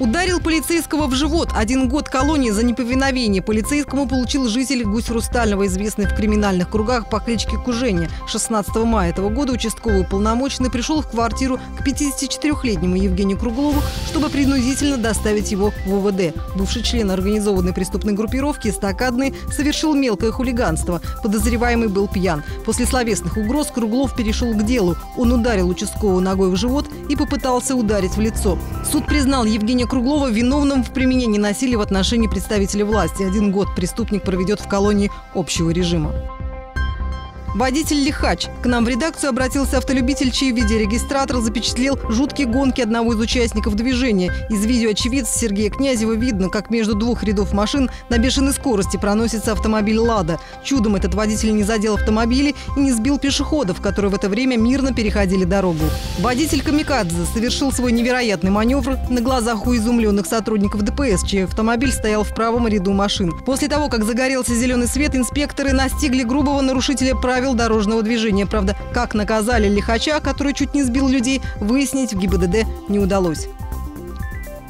Ударил полицейского в живот. Один год колонии за неповиновение. Полицейскому получил житель Гусь-Рустального, известный в криминальных кругах по кличке Куженя. 16 мая этого года участковый полномочный пришел в квартиру к 54-летнему Евгению Круглову, чтобы принудительно доставить его в ОВД. Бывший член организованной преступной группировки «Эстакадный» совершил мелкое хулиганство. Подозреваемый был пьян. После словесных угроз Круглов перешел к делу. Он ударил участкового ногой в живот и попытался ударить в лицо. Суд признал Евгения Круглова виновным в применении насилия в отношении представителей власти. Один год преступник проведет в колонии общего режима. Водитель Лихач. К нам в редакцию обратился автолюбитель, чей видеорегистратор запечатлел жуткие гонки одного из участников движения. Из видео очевидца Сергея Князева видно, как между двух рядов машин на бешеной скорости проносится автомобиль «Лада». Чудом этот водитель не задел автомобили и не сбил пешеходов, которые в это время мирно переходили дорогу. Водитель «Камикадзе» совершил свой невероятный маневр на глазах у изумленных сотрудников ДПС, чей автомобиль стоял в правом ряду машин. После того, как загорелся зеленый свет, инспекторы настигли грубого нарушителя правил правил дорожного движения. Правда, как наказали лихача, который чуть не сбил людей, выяснить в ГИБДД не удалось.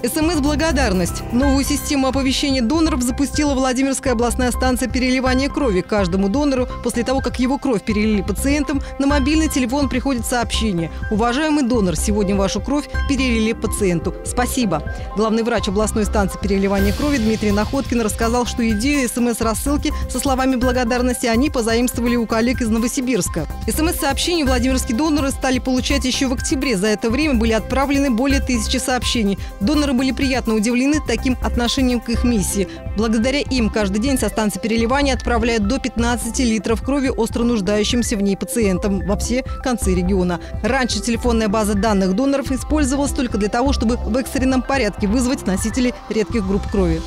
СМС-благодарность. Новую систему оповещения доноров запустила Владимирская областная станция переливания крови. Каждому донору после того, как его кровь перелили пациентам, на мобильный телефон приходит сообщение. Уважаемый донор, сегодня вашу кровь перелили пациенту. Спасибо. Главный врач областной станции переливания крови Дмитрий Находкин рассказал, что идею СМС-рассылки со словами благодарности они позаимствовали у коллег из Новосибирска. СМС-сообщения владимирские доноры стали получать еще в октябре. За это время были отправлены более тысячи сообщений. Доноры Доноры были приятно удивлены таким отношением к их миссии. Благодаря им каждый день со станции переливания отправляют до 15 литров крови остро нуждающимся в ней пациентам во все концы региона. Раньше телефонная база данных доноров использовалась только для того, чтобы в экстренном порядке вызвать носителей редких групп крови.